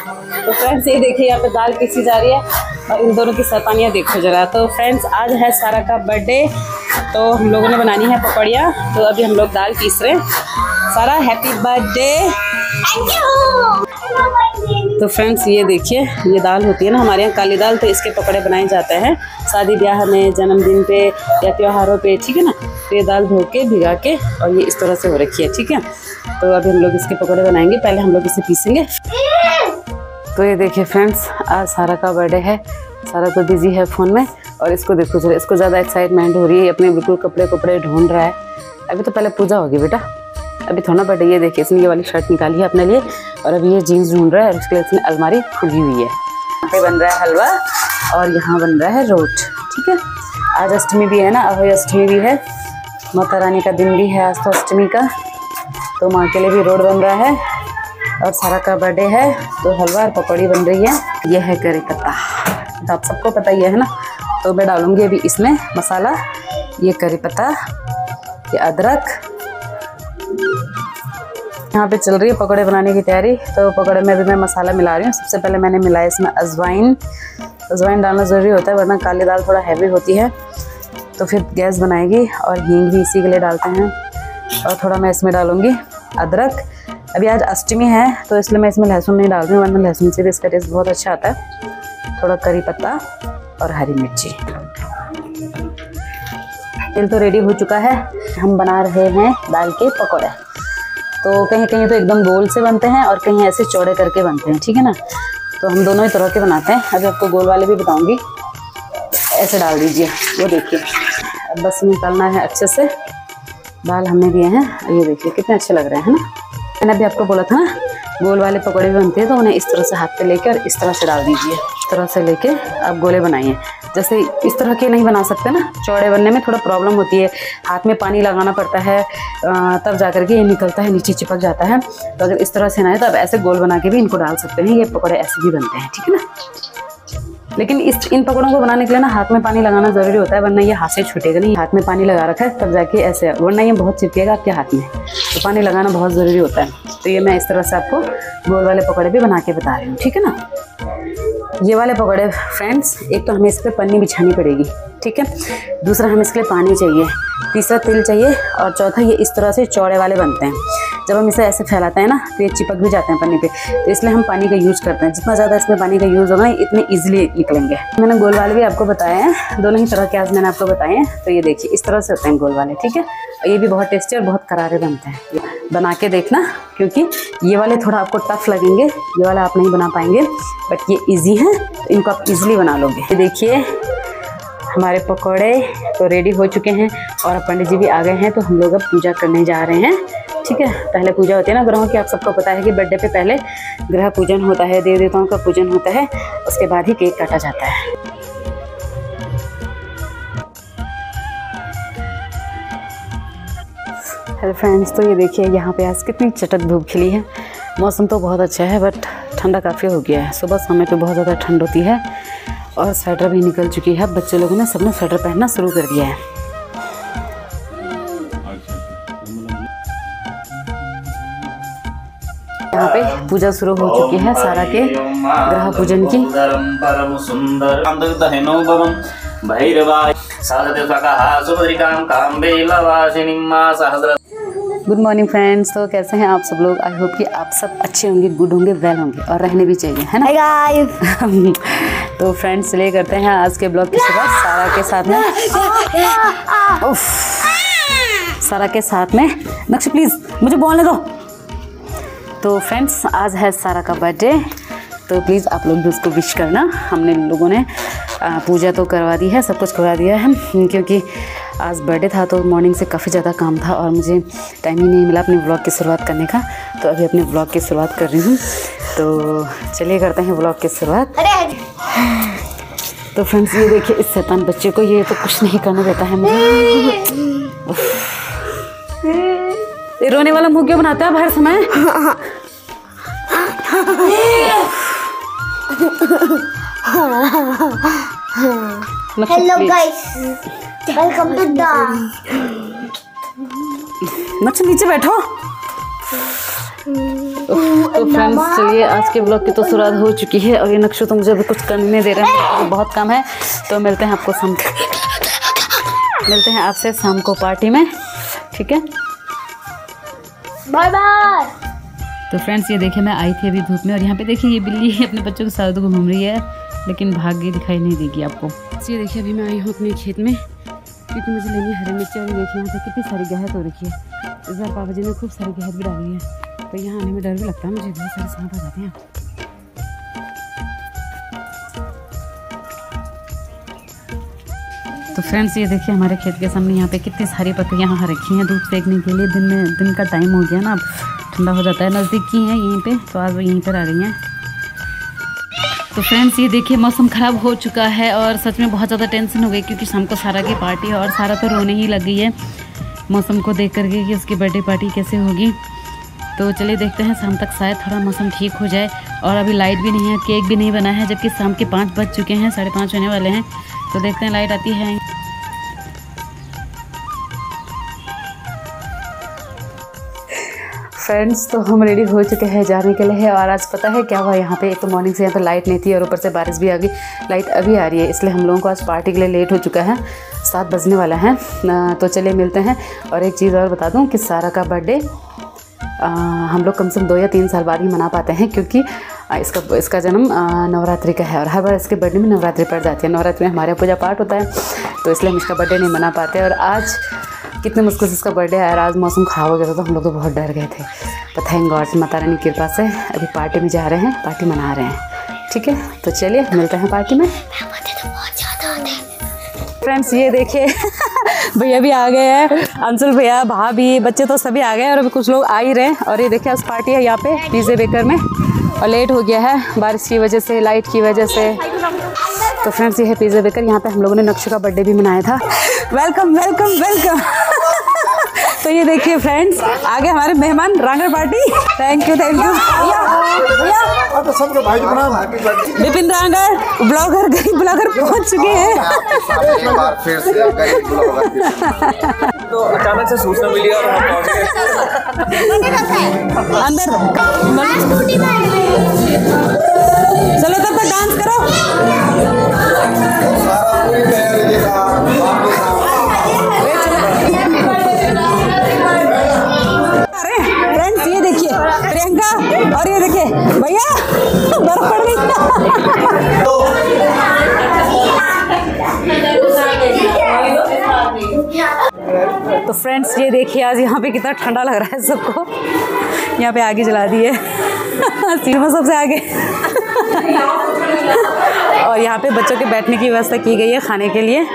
तो फ्रेंड्स ये देखिए यहाँ पे दाल पीसी जा रही है और इन दोनों की सैतानियाँ देखो जरा। तो फ्रेंड्स आज है सारा का बर्थडे तो हम लोगों ने बनानी है पकौड़ियाँ। तो अभी हम लोग दाल पीस रहे हैं। सारा हैप्पी बर्थडे तो फ्रेंड्स ये देखिए ये दाल होती है ना हमारे यहाँ काली दाल तो इसके पकौड़े बनाए जाते हैं। शादी ब्याह में जन्मदिन पे या त्योहारों पे ठीक है ना? तो ये दाल धो के भिगा के और ये इस तरह से हो रखी है ठीक है? तो अभी हम लोग इसके पकौड़े बनाएँगे पहले हम लोग इसे पीसेंगे। तो ये देखिए फ्रेंड्स आज सारा का बर्थडे है, सारा तो बिज़ी है फ़ोन में, और इसको देखो जरा, इसको ज़्यादा एक्साइटमेंट हो रही है अपने बिल्कुल कपड़े कपड़े ढूंढ रहा है। अभी तो पहले पूजा होगी बेटा, अभी थोड़ा बर्थडे ये देखिए, इसने ये वाली शर्ट निकाली है अपने लिए, और अभी ये जीन्स ढूंढ रहा है, और उसके लिए इसने अलमारी खुली हुई है। यहाँ बन रहा है हलवा, और यहाँ बन रहा है रोट, ठीक है? आज अष्टमी भी है ना अभय अष्टमी भी है, माता रानी का दिन भी है आज तो अष्टमी का तो माँ के लिए भी रोड बन रहा है। और सारा का बर्थडे है तो हलवा और पकौड़ी बन रही है। यह है करी पत्ता। तो आप सबको पता ही है ना? तो मैं डालूँगी अभी इसमें मसाला, ये करी पत्ता, ये अदरक। यहाँ पे चल रही है पकौड़े बनाने की तैयारी तो पकौड़े में भी मैं मसाला मिला रही हूँ। सबसे पहले मैंने मिलाया इसमें अजवाइन। अजवाइन डालना ज़रूरी होता है, वरना काली दाल थोड़ा हैवी होती है। तो फिर गैस बनाएगी और हींग भी इसी के लिए डालते हैं। और थोड़ा मैं इसमें डालूँगी अदरक। अभी आज अष्टमी है तो इसलिए मैं इसमें लहसुन नहीं डाल रही हूँ, वरना लहसुन से भी इसका टेस्ट बहुत अच्छा आता है। थोड़ा करी पत्ता और हरी मिर्ची। तेल तो रेडी हो चुका है, हम बना रहे हैं दाल के पकौड़े। तो कहीं कहीं तो एकदम गोल से बनते हैं और कहीं ऐसे चौड़े करके बनते हैं, ठीक है ना? तो हम दोनों ही तरह के बनाते हैं। अभी आपको गोल वाले भी बताऊँगी। ऐसे डाल दीजिए, वो देखिए। अब बस निकालना है अच्छे से। दाल हमने दिए हैं, ये देखिए, कितने अच्छे लग रहे हैं ना? मैंने अभी आपको बोला था ना गोल वाले पकौड़े भी बनते हैं तो उन्हें इस तरह से हाथ पे लेके और इस तरह से डाल दीजिए। इस तरह से लेके आप गोले बनाइए। जैसे इस तरह के नहीं बना सकते ना, चौड़े बनने में थोड़ा प्रॉब्लम होती है। हाथ में पानी लगाना पड़ता है तब जा करके ये निकलता है, नीचे चिपक जाता है। तो अगर इस तरह से ना है तो आप ऐसे गोल बना के भी इनको डाल सकते हैं, ये पकौड़े ऐसे भी बनते हैं, ठीक है ना? लेकिन इस, इन पकौड़ों को बनाने के लिए ना हाथ में पानी लगाना ज़रूरी होता है, वरना ये हाथ से छूटेगा नहीं। हाथ में पानी लगा रखा है, तब जाके ऐसे, वरना ये बहुत चिपकेगा आपके हाथ में। तो पानी लगाना बहुत ज़रूरी होता है। तो ये मैं इस तरह से आपको गोल वाले पकौड़े भी बना के बता रही हूँ, ठीक है ना? ये वाले पकौड़े फ्रेंड्स एक तो हमें इस पर पन्नी बिछानी पड़ेगी। ठीक है? दूसरा हमें इसके लिए पानी चाहिए। तीसरा तेल चाहिए और चौथा ये इस तरह से चौड़े वाले बनते हैं। जब हम इसे ऐसे फैलाते हैं ना तो ये चिपक भी जाते हैं पन्नी पे। तो इसलिए हम पानी का यूज़ करते हैं। जितना ज़्यादा इसमें पानी का यूज़ होगा इतने ईजिली निकलेंगे। मैंने गोल वाले भी आपको बताए हैं। दोनों ही तरह के आज मैंने आपको बताए हैं। तो ये देखिए, इस तरह से होते हैं गोल वाले, ठीक है? ये भी बहुत टेस्टी और बहुत करारे बनते हैं। बना के देखना, क्योंकि ये वाले थोड़ा आपको टफ लगेंगे। ये वाला आप नहीं बना पाएँगे बट ये ईजी है तो इनको आप ईजिली बना लोगे। देखिए हमारे पकौड़े तो रेडी हो चुके हैं और अब पंडित जी भी आ गए हैं तो हम लोग अब पूजा करने जा रहे हैं। ठीक है? पहले पूजा होती है ना ग्रहों की, आप सबको पता है कि बर्थडे पे पहले ग्रह पूजन होता है देव देवताओं का पूजन होता है, उसके बाद ही केक काटा जाता है। हेलो फ्रेंड्स तो ये देखिए, यहाँ पे आज कितनी चटक धूप खिली है। मौसम तो बहुत अच्छा है बट ठंडा काफ़ी हो गया है। सुबह समय पे बहुत ज़्यादा ठंड होती है। और स्वेटर भी निकल चुकी है। बच्चे लोगों ने सबने स्वेटर पहनना शुरू कर दिया है। यहाँ पे पूजा शुरू हो चुकी है सारा के ग्रह पूजन की। साधते स्वकः काम्बेलवासिनीं मा गुड मॉर्निंग फ्रेंड्स तो कैसे हैं आप सब लोग? आई होप कि आप सब अच्छे होंगे गुड होंगे वेल होंगे और रहने भी चाहिए है ना? गाइस तो फ्रेंड्स ले करते हैं आज के ब्लॉग की शुरुआत सारा के साथ में। उफ, सारा के साथ में। नक्श प्लीज़ मुझे बोलने दो। तो फ्रेंड्स आज है सारा का बर्थडे तो प्लीज़ आप लोग भी उसको विश करना। हमने लोगों ने पूजा तो करवा दी है सब कुछ करवा दिया है क्योंकि आज बर्थडे था तो मॉर्निंग से काफ़ी ज़्यादा काम था और मुझे टाइम ही नहीं मिला अपने ब्लॉग की शुरुआत करने का। तो अभी अपने ब्लॉग की शुरुआत कर रही हूँ। तो चलिए करते हैं ब्लॉग की शुरुआत। तो फ्रेंड्स ये देखिए इस शैतान बच्चे को ये तो कुछ नहीं करने देता है मुझे। रोने वाला मुँह क्यों बनाता है हर समय? Hello guys, welcome to the नक्श नीचे बैठो। तो फ्रेंड्स चलिए आज के ब्लॉग की तो शुरुआत हो चुकी है और ये नक्शो तो मुझे अभी कुछ करने दे रहे हैं तो बहुत काम है। तो मिलते हैं आपको शाम मिलते हैं आपसे शाम को पार्टी में ठीक है? बाय बाय तो फ्रेंड्स ये देखिए मैं आई थी अभी धूप में और यहाँ पे देखिए ये बिल्ली अपने बच्चों के साथ घूम रही है लेकिन भाग्य दिखाई नहीं देगी आपको। ये देखिए अभी मैं आई हूँ अपने खेत में। क्योंकि मुझे लेनी हरी मिर्ची और देखिए यहाँ पे कितनी सारी गहत हो रखी है। इस बार पापा जी ने खूब सारी गहत भी डाली है। तो यहाँ आने में डर भी लगता है मुझे, बहुत सारे सांप आ जाते हैं। तो फ्रेंड्स ये देखिए हमारे खेत के सामने यहाँ पे कितनी सारी पत्तियाँ यहाँ रखी हैं धूप सेकने के लिए। दिन में, दिन का टाइम हो गया ना, अब ठंडा हो जाता है। नज़दीक की हैं यहीं पे तो आज वो यहीं पर आ गई हैं। तो फ्रेंड्स ये देखिए, मौसम ख़राब हो चुका है और सच में बहुत ज़्यादा टेंशन हो गई क्योंकि शाम को सारा की पार्टी है और सारा तो रोने ही लग है। मौसम को देख करके कि उसकी बर्थडे पार्टी कैसे होगी। तो चलिए देखते हैं, शाम तक शायद थोड़ा मौसम ठीक हो जाए और अभी लाइट भी नहीं है केक भी नहीं बना है, जबकि शाम के पाँच बज चुके हैं, साढ़े पाँच होने वाले हैं। तो देखते हैं लाइट आती है फ्रेंड्स तो हम रेडी हो चुके हैं जाने के लिए और आज पता है क्या हुआ? यहाँ पे एक तो मॉर्निंग से यहाँ पे लाइट नहीं थी और ऊपर से बारिश भी आ गई। लाइट अभी आ रही है, इसलिए हम लोगों को आज पार्टी के लिए लेट हो चुका है। सात बजने वाला है। तो चलिए मिलते हैं। और एक चीज़ और बता दूँ कि सारा का बर्थडे हम लोग कम से कम दो या तीन साल बाद ही मना पाते हैं क्योंकि इसका इसका जन्म नवरात्रि का है और हर बार इसके बर्थडे में नवरात्रि पड़ जाती है। नवरात्रि में हमारे पूजा पाठ होता है तो इसलिए हम इसका बर्थडे नहीं मना पाते। और आज कितने मुश्किल से उसका बर्थडे आया आज मौसम ख़राब हो गया था तो हम लोग तो बहुत डर गए थे। तो थैंक गॉड माता रानी की कृपा से अभी पार्टी में जा रहे हैं पार्टी मना रहे हैं। ठीक है? तो चलिए मिलते हैं पार्टी में। फ्रेंड्स ये देखिए। भैया भी आ गए हैं, अंशुल भैया, भाभी, बच्चे तो सभी आ गए हैं और अभी कुछ लोग आ ही रहे हैं। और ये देखिए, आज पार्टी है यहाँ पे पिज़्ज़े बेकर में। और लेट हो गया है, बारिश की वजह से लाइट की वजह से। तो फ्रेंड्स ये है पिज़्ज़ा बेकर यहाँ पे हम लोगों ने नक्शे का बर्थडे भी मनाया था। वेलकम वेलकम वेलकम तो ये देखिए फ्रेंड्स आगे हमारे मेहमान Rangar party. Thank you thank you तो विपिन रांगर ब्लॉगर गरीब ब्लॉगर पहुँच चुके हैं। तो अचानक से सूचना मिली और हम अंदर। चलो तब तक डांस करो। और ये देखिए, भैया बर्फ़ पड़ गई तो फ्रेंड्स ये देखिए, आज यहाँ पे कितना ठंडा लग रहा है सबको। यहाँ पे आगे जला दी है सिनेमा सबसे आगे। और यहाँ पे बच्चों के बैठने की व्यवस्था की गई है खाने के लिए।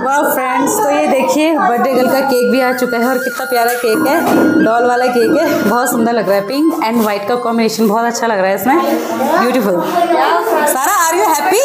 वाह फ्रेंड्स तो ये देखिए बर्थडे गर्ल का केक भी आ चुका है और कितना प्यारा केक है। डॉल वाला केक है। बहुत सुंदर लग रहा है। पिंक एंड व्हाइट का कॉम्बिनेशन बहुत अच्छा लग रहा है इसमें। Beautiful Sara are you happy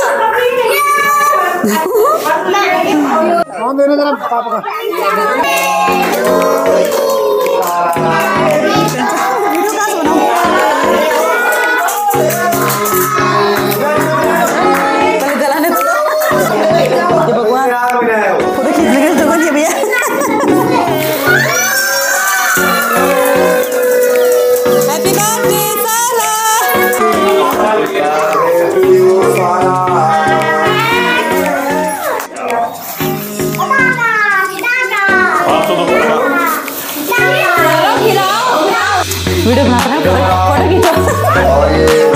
happy birthday साला वीडियो बना रहा है फ़ोटो खींचो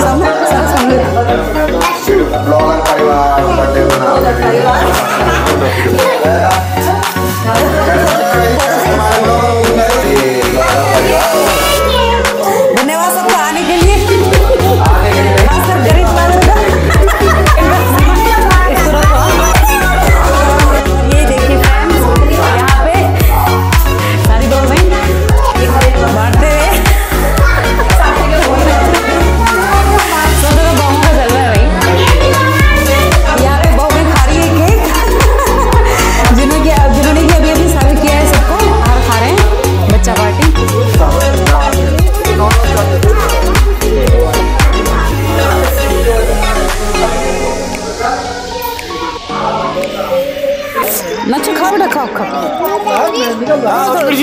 सामने सारा सामने ब्लॉगर परिवार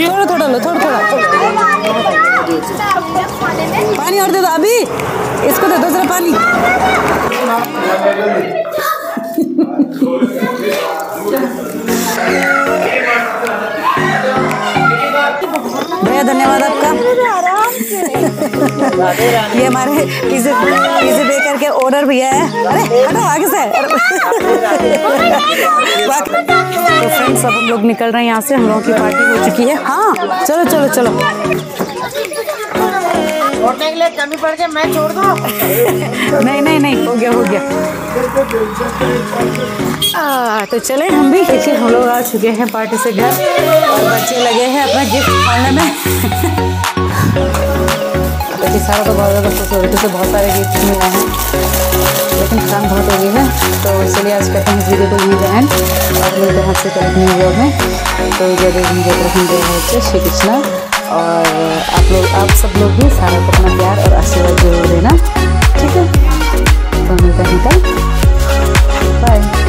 थोड़ा थोड़ा लो थोड़ा थोड़ा। पानी और दे दो, अभी। इसको दे दो, जरा पानी। ये हमारे पिज्जे पिज्जे बेकर के ओनर भैया है। अरे हटो आगे से। तो फ्रेंड्स अब हम लोग निकल रहे हैं यहाँ से। हम लोगों की पार्टी हो चुकी है। हाँ चलो चलो चलो। छोड़ने के लिए कमी पड़ जाए मैं छोड़ दूँ? नहीं नहीं नहीं हो गया हो गया। आ, तो चले हम भी क्योंकि हम लोग आ चुके हैं पार्टी से घर। और बच्चे लगे हैं अपना गिफ्ट खोलने में। क्योंकि सारा तो बहुत ज़्यादा खुश हो रही थी तो बहुत सारे गिफ्ट मिला है। लेकिन काम बहुत हो तो गई है तो इसलिए आज कहते हैं वीडियो को यहीं जहन आप लोग यहाँ से करते हैं वीडियो में। तो जय जय रखेंगे श्री कृष्णा। और आप लोग, आप सब लोग भी सारा को अपना प्यार और आशीर्वाद ज़रूर देना। ठीक है? तो मिलते हैं कल। बाय